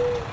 Woo!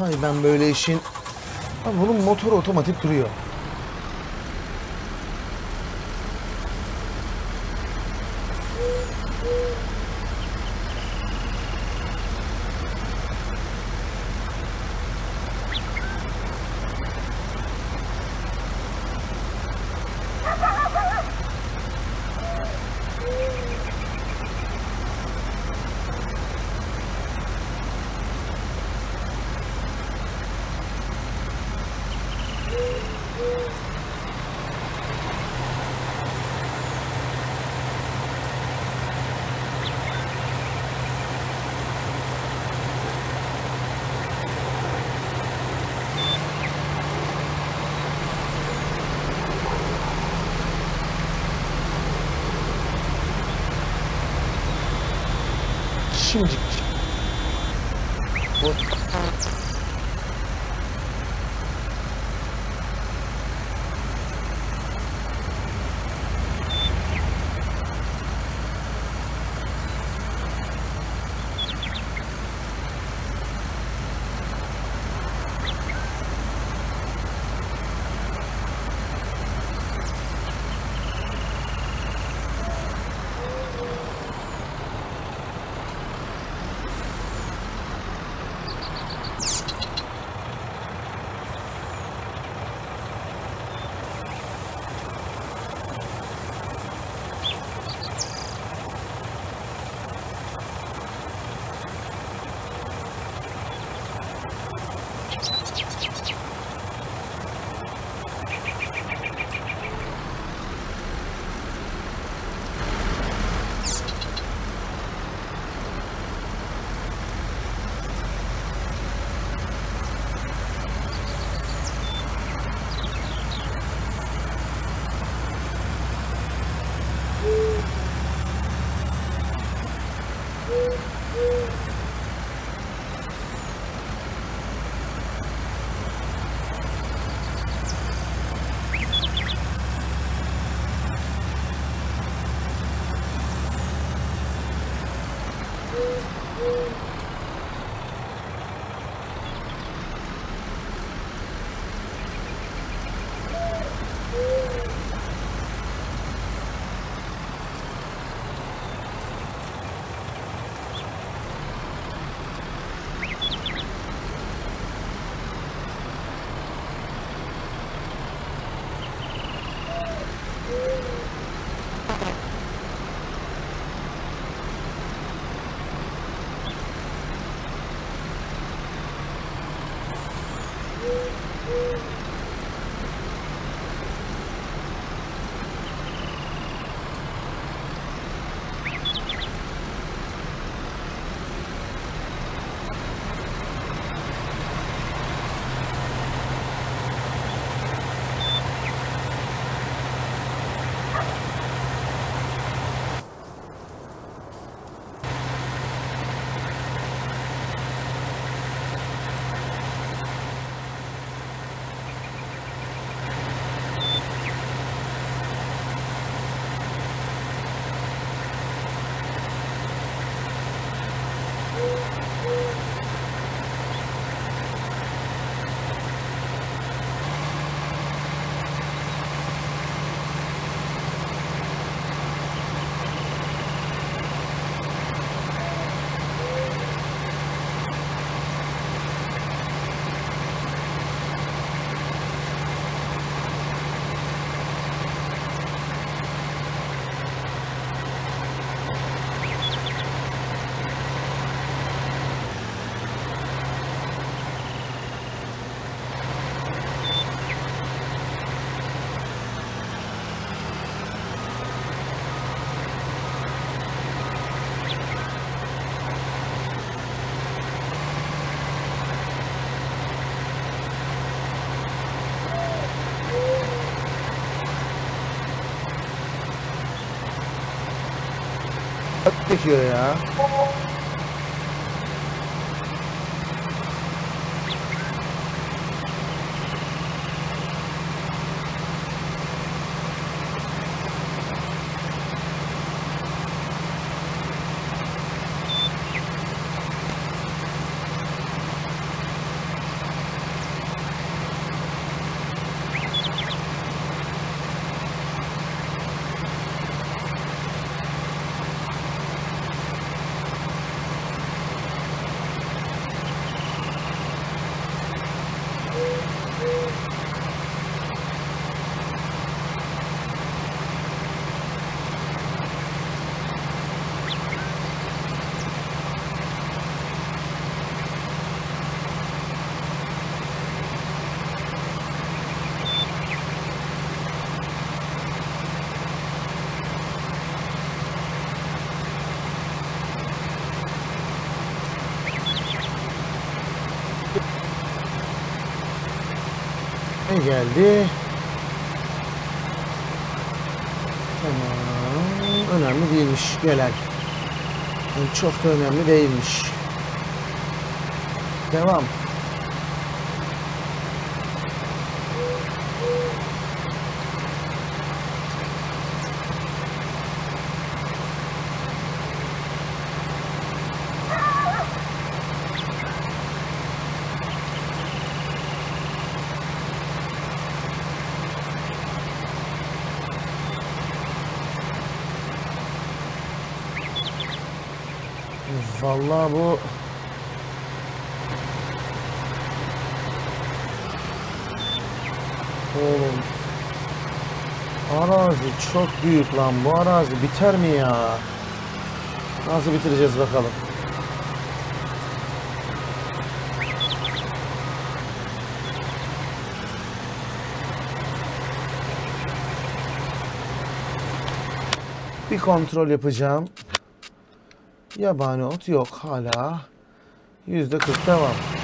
Hay ben böyle işin... Bunun motoru otomatik duruyor. Çekiyor ya. Geldi? Tamam. Önemli değilmiş gelen. Yani Çok da önemli değilmiş. Devam. Vallahi bu Oğlum Arazi çok büyük lan bu arazi biter mi ya? Nasıl bitireceğiz bakalım. Bir kontrol yapacağım. Yabani ot yok hala. Yüzde kırk devam.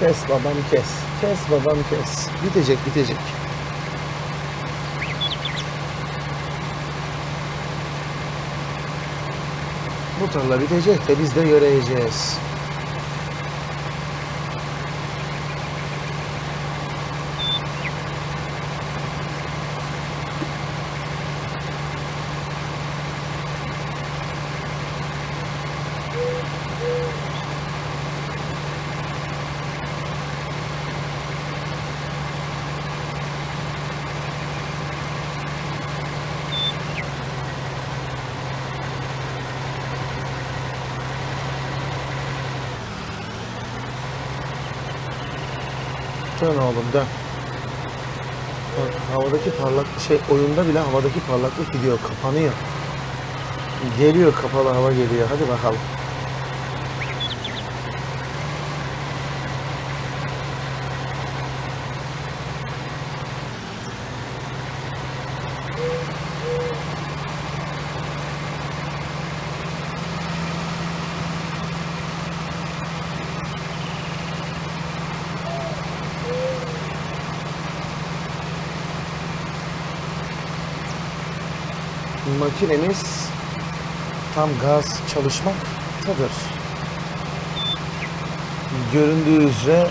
Kes babam kes. Kes babam kes. Bitecek bitecek. Bu bitecek de biz de göreceğiz. Havadaki parlak şey oyunda bile havadaki parlaklık gidiyor kapanıyor. Geliyor kapalı hava geliyor hadi bakalım. Makinemiz tam gaz çalışmaktadır. Göründüğü üzere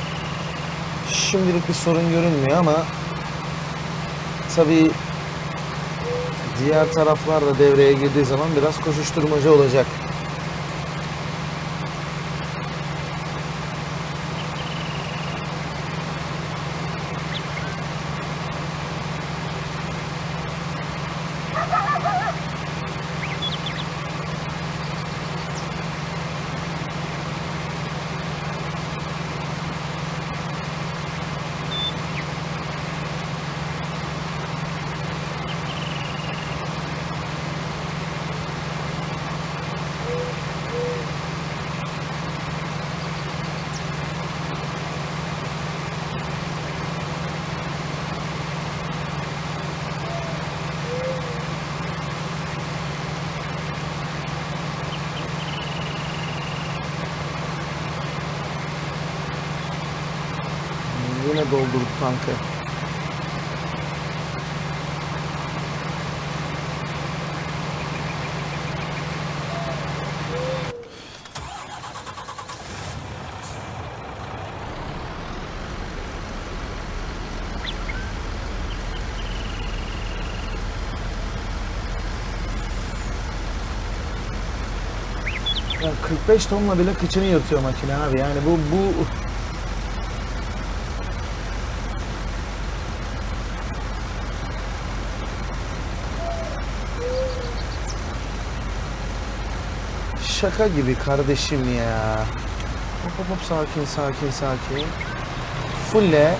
şimdilik bir sorun görünmüyor ama tabii diğer taraflar da devreye girdiği zaman biraz koşuşturmaca olacak. Yine doldurduk tankı. Ya 45 tonla bile kıçını yırtıyor makine abi. Yani bu bu Şaka gibi kardeşim ya. Hop hop hop sakin sakin sakin. Fulle.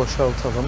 Boşaltalım.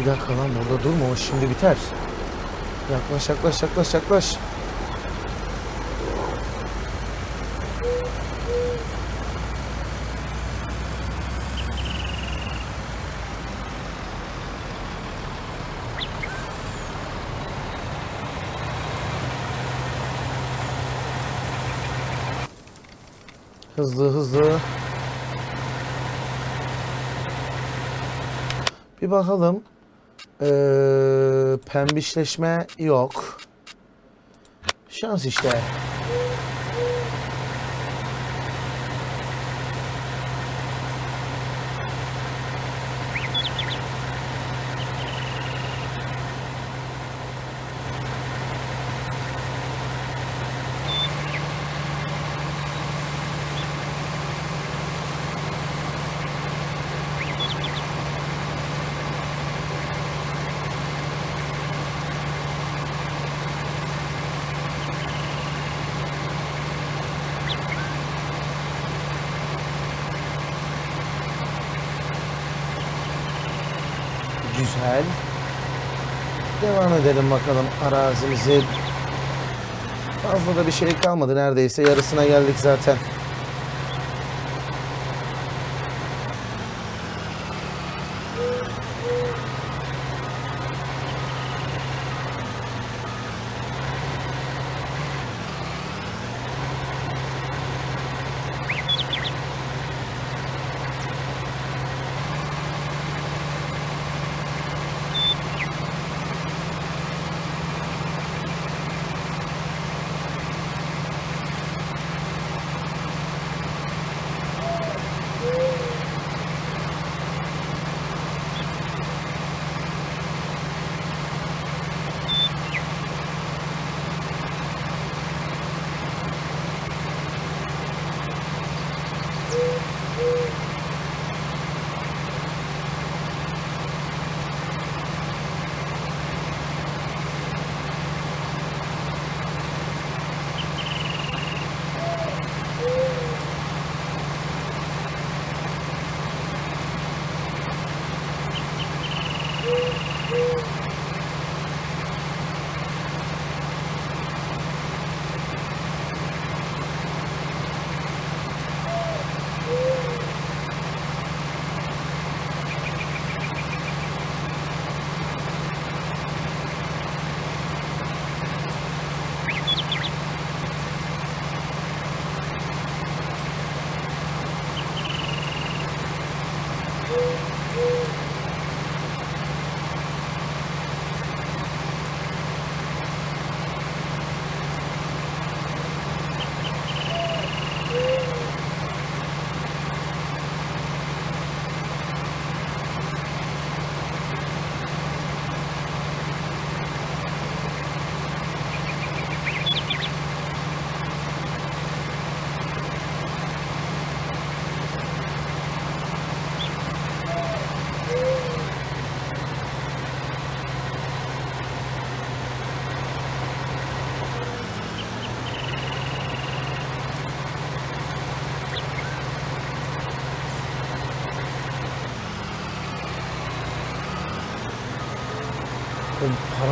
Bir dakika lan burada durma o şimdi biter. Yaklaş yaklaş yaklaş yaklaş. Hızlı hızlı. Bir bakalım. Ee, pembişleşme yok. Şans işte. Güzel. Devam edelim bakalım arazimizi. Fazla da bir şey kalmadı neredeyse. Yarısına geldik zaten.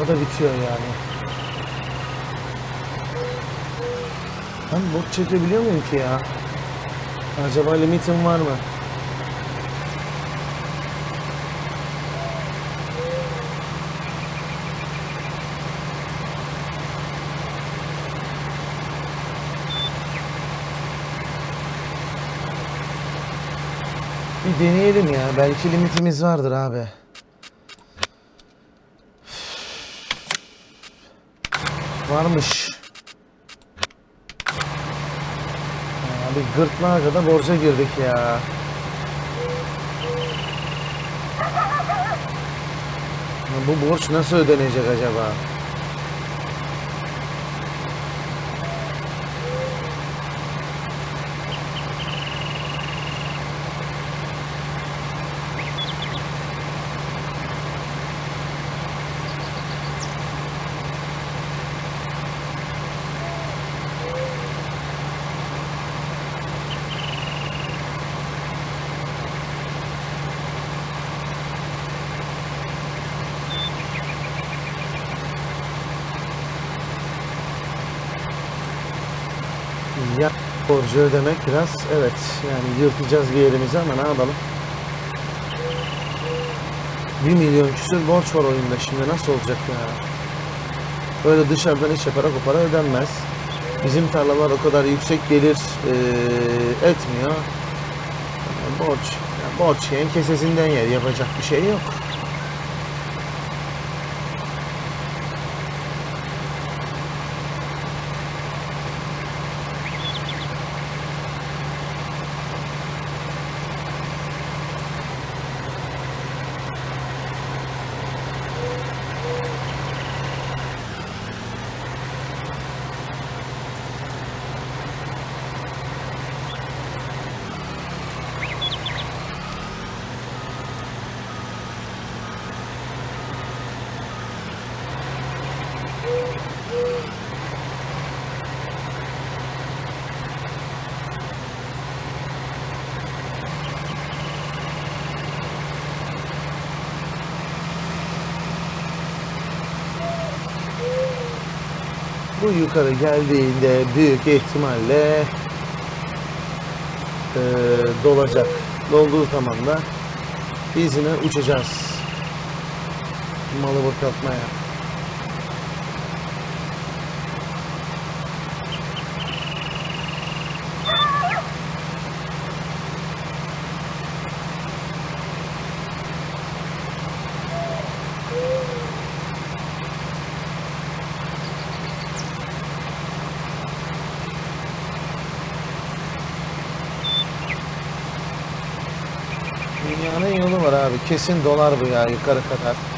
Oğlum para da bitiyor yani. Ben bot çekebiliyor muyum ki ya? Acaba limitim var mı? Bir deneyelim ya. Belki limitimiz vardır abi. Varmış. Abi gırtlağa kadar borca girdik. Ya Bu borç nasıl ödenecek acaba? Borcu ödemek biraz evet yani yırtacağız bir yerimizi ama ne yapalım? 1 milyon küsür borç var oyunda şimdi nasıl olacak ya? Böyle dışarıdan hiç para kopara ödenmez. Bizim tarlalar o kadar yüksek gelir eee, etmiyor. Yani borç, yani borç yiyen kesesinden yer yapacak bir şey yok. Bu yukarı geldiğinde büyük ihtimalle eee, dolacak. Dolduğu zaman da izine uçacağız. Malı boşaltmaya. Dünyanın yolu var abi. Kesin dolar bu ya yukarı kadar.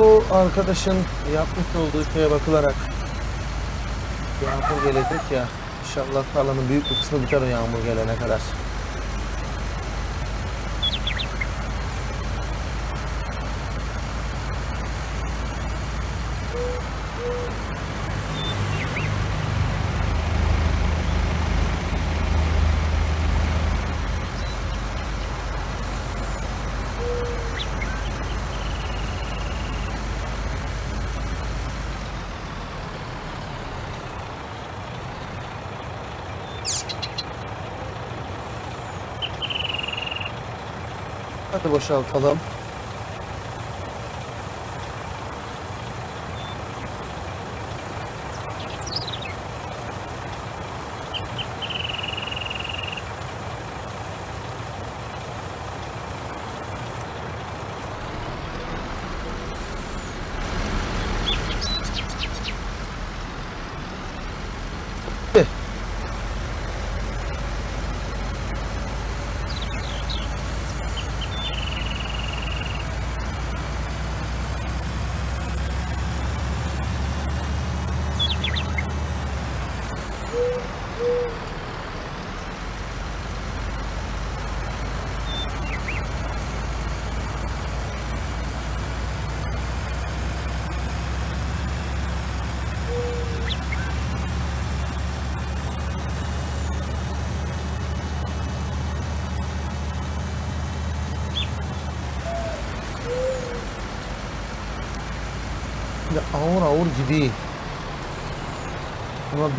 Bu arkadaşın yapmış olduğu şeye bakılarak yağmur gelecek ya. İnşallah tarlanın büyük bir kısmı biter o yağmur gelene kadar. Hadi boşaltalım.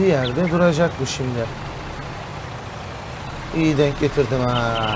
Bir yerde duracak bu şimdi. İyi denk getirdim ha.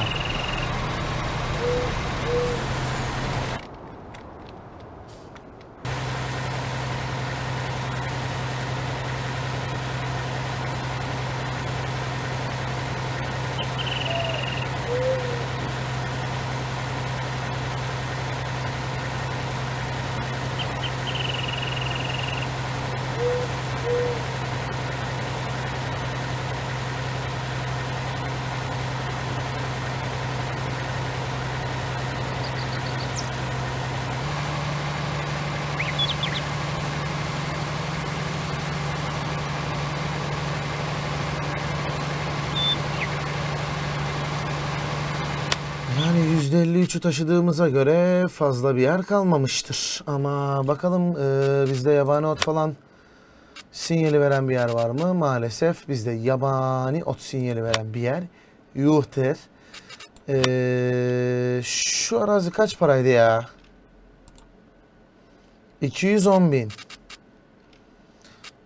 Yani %53'ü taşıdığımıza göre fazla bir yer kalmamıştır. Ama bakalım e, bizde yabani ot falan sinyali veren bir yer var mı? Maalesef bizde yabani ot sinyali veren bir yer yuhter. E, şu arazi kaç paraydı ya? 210 bin.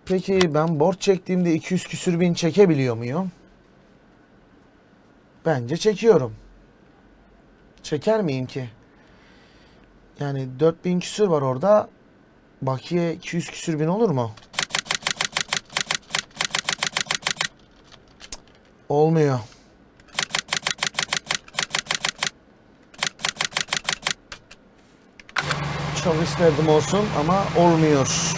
Peki ben borç çektiğimde 200 küsür bin çekebiliyor muyum? Bence çekiyorum. Çeker miyim ki? Yani 4000 küsür var orada. Bakiye 200 küsür bin olur mu? Olmuyor. Çok isterdim olsun ama olmuyor.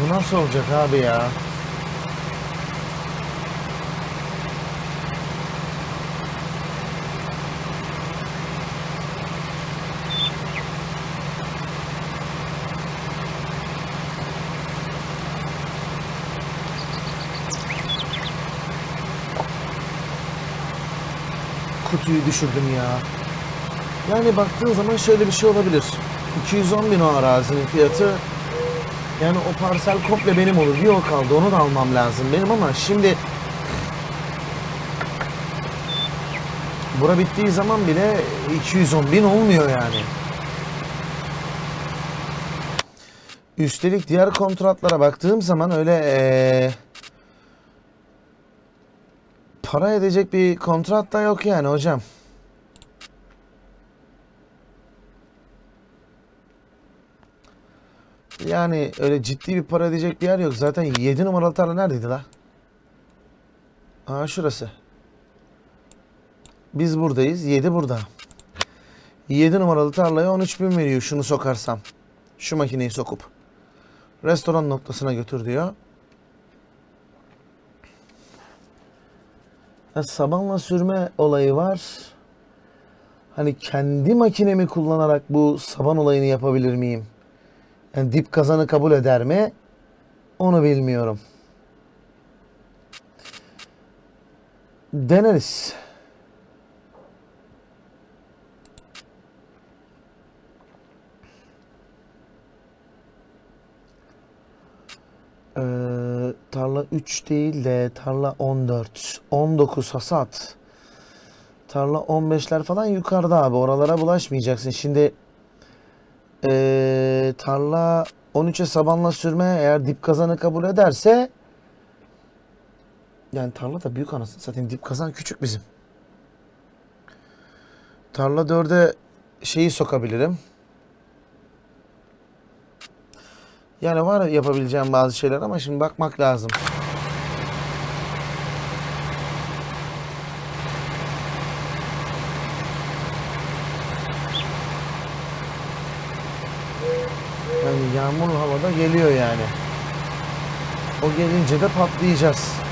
Bu nasıl olacak abi ya? Kutuyu düşürdüm ya. Yani baktığın zaman şöyle bir şey olabilir. 210 bin o arazinin fiyatı. Yani o parsel komple benim olur. Bir o kaldı. Onu da almam lazım benim ama şimdi bura bittiği zaman bile 210 bin olmuyor yani. Üstelik diğer kontratlara baktığım zaman öyle eee, para edecek bir kontrat da yok yani hocam. Yani öyle ciddi bir para edecek bir yer yok. Zaten 7 numaralı tarla neredeydi la? Aa şurası. Biz buradayız. 7 burada. 7 numaralı tarlaya 13 bin veriyor şunu sokarsam. Şu makineyi sokup. Restoran noktasına götür diyor. Ha, sabanla sürme olayı var. Hani kendi makinemi kullanarak bu saban olayını yapabilir miyim? Yani dip kazanı kabul eder mi? Onu bilmiyorum. Deneriz. Ee, tarla 3 değil de tarla 14. 19 hasat. Tarla 15'ler falan yukarıda abi. Oralara bulaşmayacaksın. Şimdi ee, tarla 13'e sabanla sürme eğer dip kazanı kabul ederse yani tarla da büyük anasını satayım dip kazan küçük bizim. Tarla 4'e şeyi sokabilirim. Yani var yapabileceğim bazı şeyler ama şimdi bakmak lazım. Yani geliyor yani. O gelince de patlayacağız.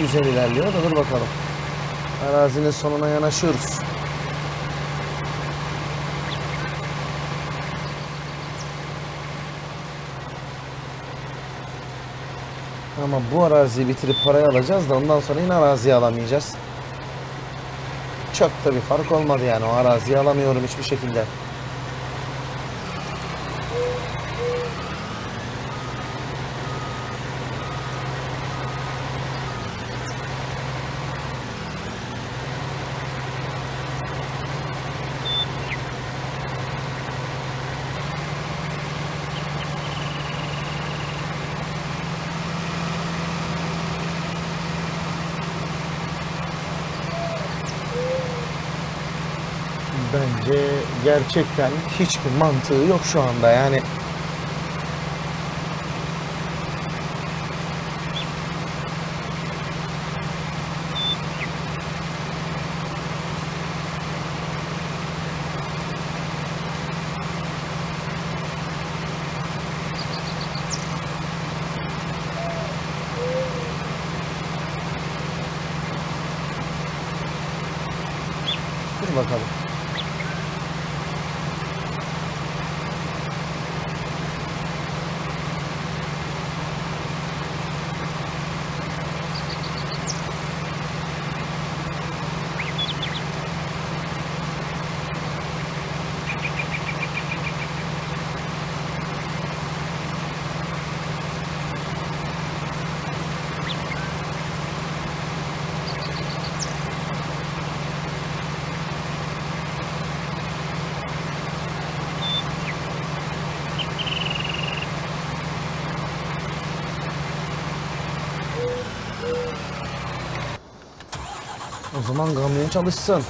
Güzel ilerliyor da dur bakalım. Arazinin sonuna yanaşıyoruz. Ama bu araziyi bitirip parayı alacağız da ondan sonra yine araziyi alamayacağız. Çok da bir fark olmadı yani o araziyi alamıyorum hiçbir şekilde. Bence gerçekten hiçbir mantığı yok şu anda yani. Dur bakalım. O zaman kamyon çalışsın.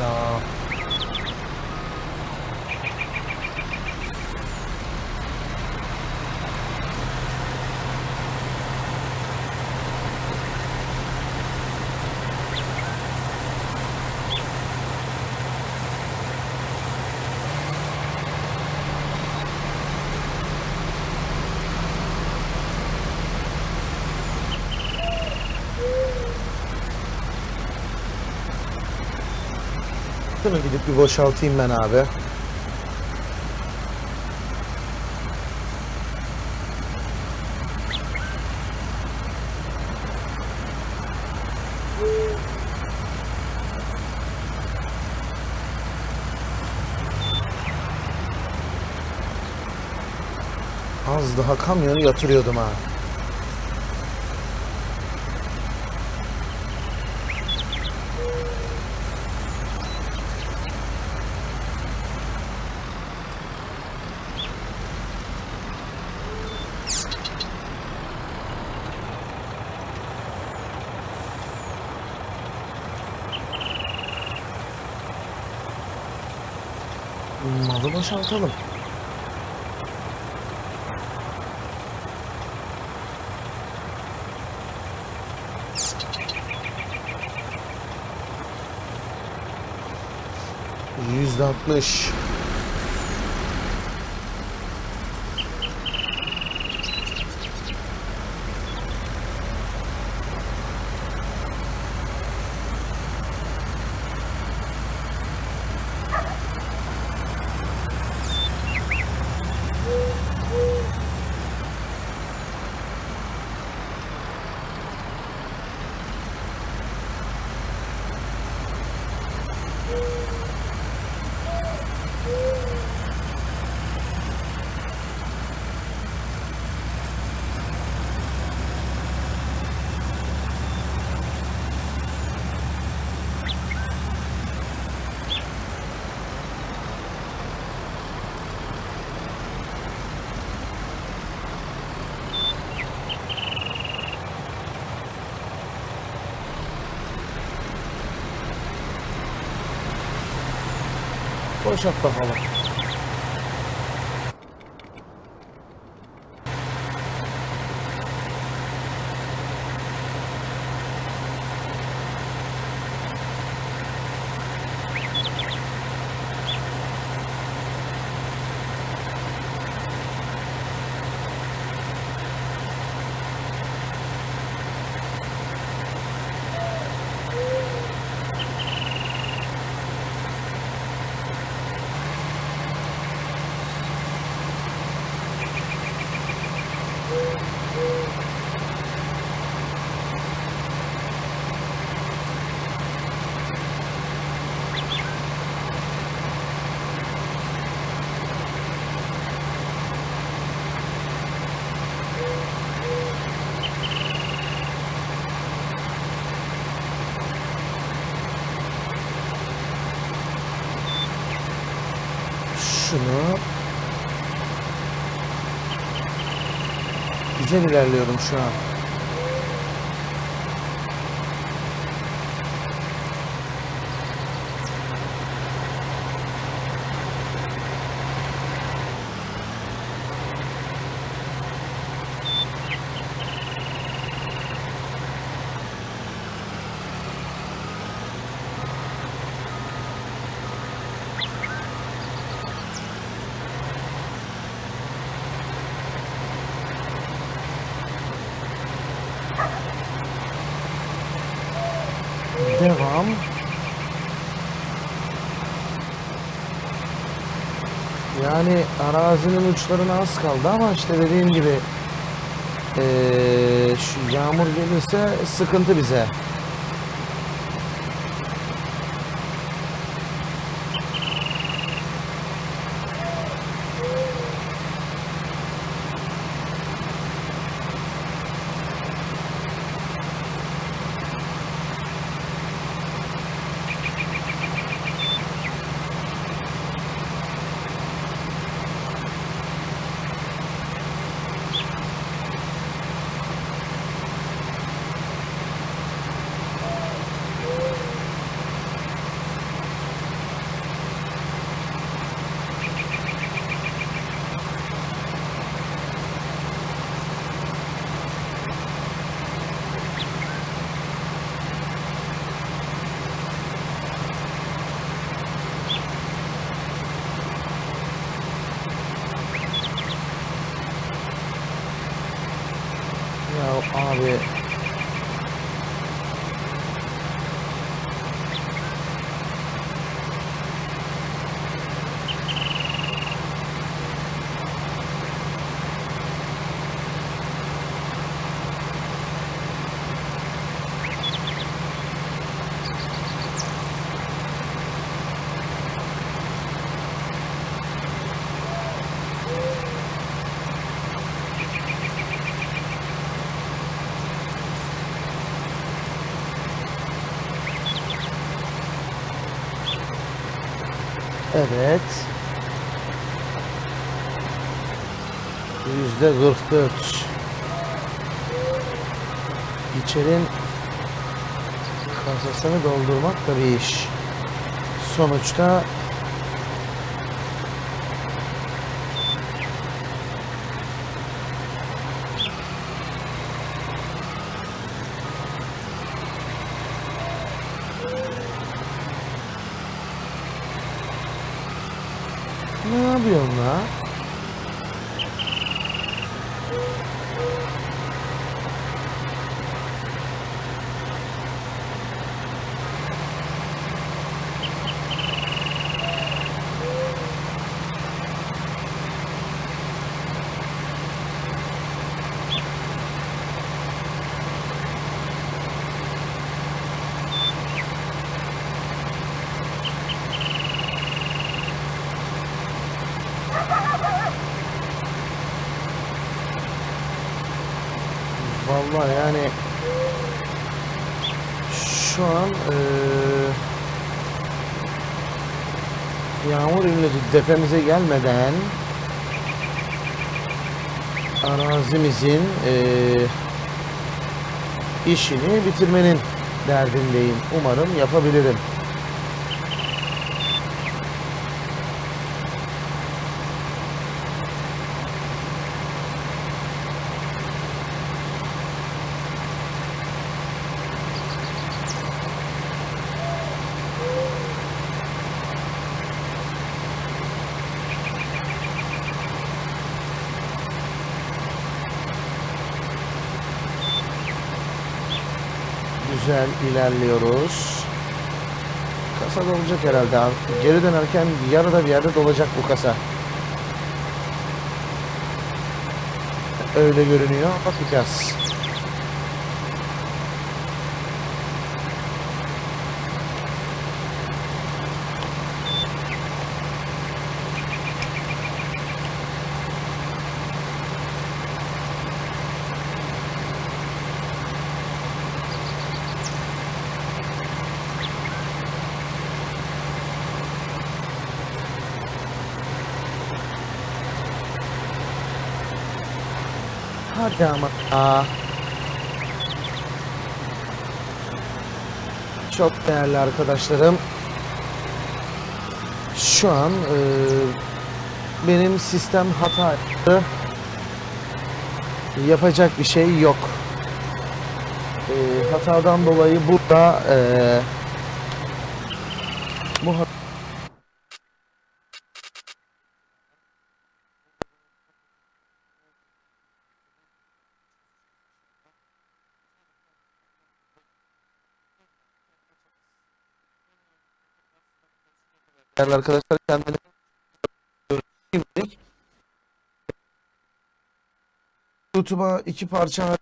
Geldi mi? Gidip bir boşaltayım ben abi. Az daha kamyonu yatırıyordum ha. Malı boşaltalım. Yüzde altmış. Boşalt bakalım. Şunu Güzel ilerliyorum şu an. Devam. Yani arazinin uçlarına az kaldı ama işte dediğim gibi eee, şu yağmur gelirse sıkıntı bize. Ya abi evet. Yüzde 44. İçerin kasasını doldurmak da bir iş. Sonuçta ne yapıyorsun la? Vallahi yani şu an eee yağmur ürünü defemize gelmeden arazimizin eee işini bitirmenin derdindeyim. Umarım yapabilirim. Güzel ilerliyoruz. Kasa dolacak herhalde abi. Geri dönerken yarıda bir yerde dolacak bu kasa. Öyle görünüyor. Bakacağız. Hadi. Aa. Çok değerli arkadaşlarım. Şu an e, benim sistem hata yaptı. Yapacak bir şey yok. E, hatadan dolayı burada e, bu hat- değerli arkadaşlar kendini YouTube'a iki parça